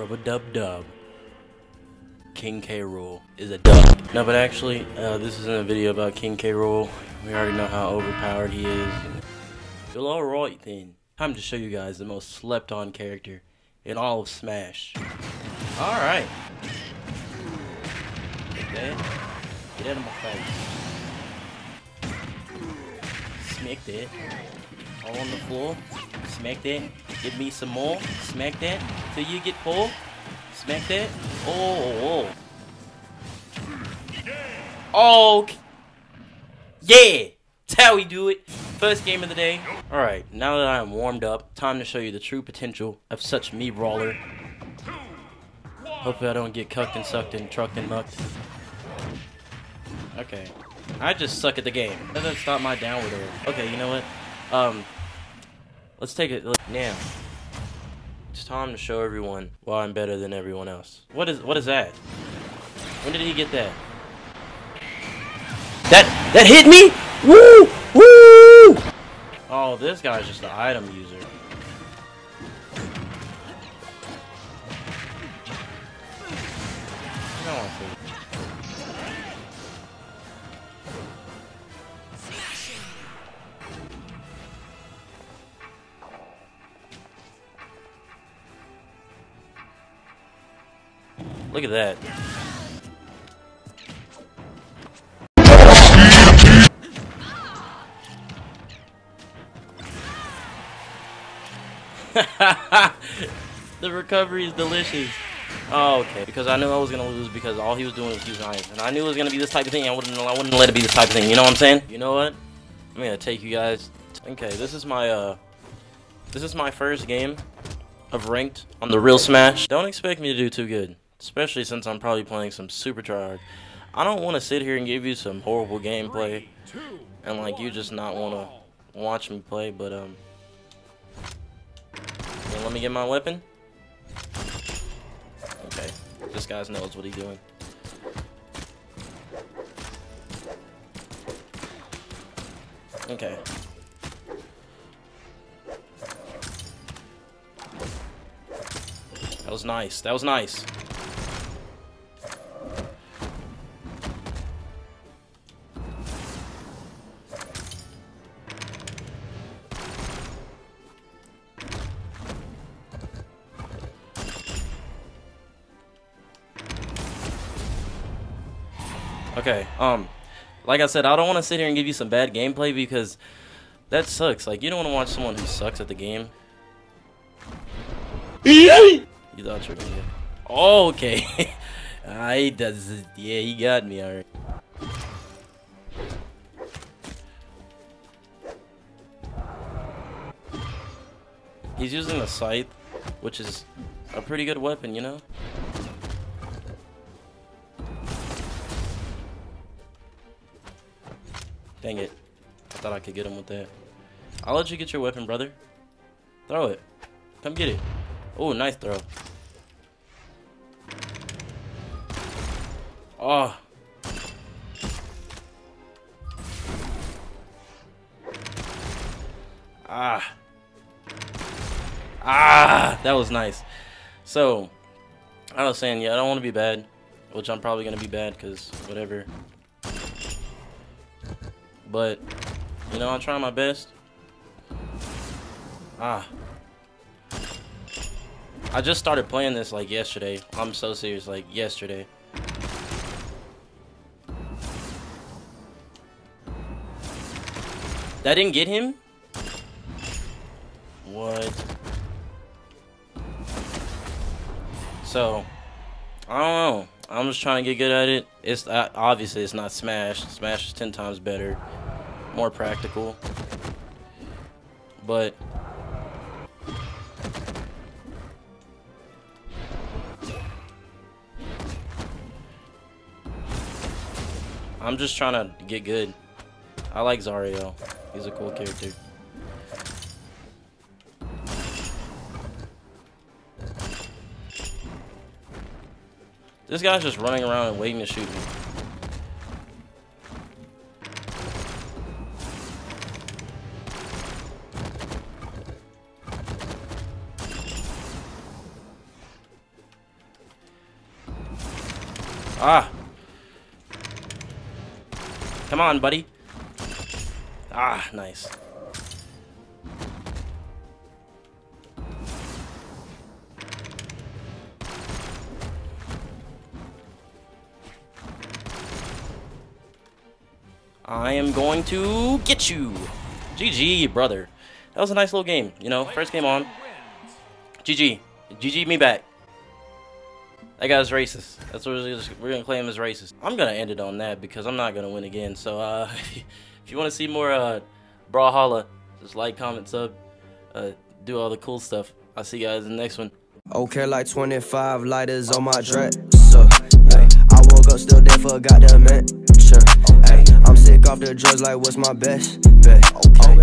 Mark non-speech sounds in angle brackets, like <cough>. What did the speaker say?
Rubber dub dub. King K. Rool is a dub. No, but actually, uh, this isn't a video about King K. Rool. We already know how overpowered he is. Well, alright then. Time to show you guys the most slept on character in all of Smash. Alright. That. Get out of my face. Smack that. All on the floor. Smack that. Give me some more. Smack that. Till you get full. Smack that. Oh, oh. Yeah. That's how we do it. First game of the day. Alright, now that I am warmed up, time to show you the true potential of such me brawler. Hopefully I don't get cucked and sucked and trucked and mucked. Okay. I just suck at the game. That doesn't stop my downward arrow. Okay, you know what? Um, let's take it now. It's time to show everyone why I'm better than everyone else. What is what is that? When did he get that? That that hit me? Woo! Woo! Oh, this guy's just an item user. I don't want to. Look at that. <laughs> the recovery is delicious. Oh, okay. Because I knew I was gonna lose because all he was doing was using iron, and I knew it was gonna be this type of thing. I wouldn't, I wouldn't let it be this type of thing. You know what I'm saying? You know what? I'm gonna take you guys. Okay, this is my uh, this is my first game of ranked on the real Smash. Don't expect me to do too good, especially since I'm probably playing some super tryhard. I don't want to sit here and give you some horrible gameplay, and like you just not want to watch me play. But um, you let me get my weapon. Okay, this guy knows what he's doing. Okay. That was nice. That was nice. Okay, um, like I said, I don't want to sit here and give you some bad gameplay because that sucks. Like, you don't want to watch someone who sucks at the game. You thought you were gonna get. Oh, okay. <laughs> I does. Yeah, he got me alright. He's using a scythe, which is a pretty good weapon, you know. Dang it. I thought I could get him with that. I'll let you get your weapon, brother. Throw it. Come get it. Oh, nice throw. Oh. Ah. Ah, that was nice. So, I was saying, yeah, I don't want to be bad, which I'm probably going to be bad because whatever. But, you know, I'm trying my best. Ah. I just started playing this like yesterday. I'm so serious, like yesterday. That didn't get him? What? So, I don't know. I'm just trying to get good at it. It's uh, obviously it's not Smash. Smash is ten times better, more practical. But I'm just trying to get good. I like Zario. He's a cool character. This guy's just running around and waiting to shoot me. Ah. Come on, buddy. Ah, nice. I am going to get you. GG, brother. That was a nice little game, you know, first game on. GG. GG me back. That guy's racist. That's what we're, just, we're gonna claim as racist. I'm gonna end it on that because I'm not gonna win again. So uh, <laughs> if you want to see more uh, Brawlhalla, just like, comment, sub, uh, do all the cool stuff. I'll see you guys in the next one. Okay, like 25 lighters on my dresser. Hey, I woke up still there, forgot the mention. Hey, I'm sick off the drugs, like what's my best bet? Okay.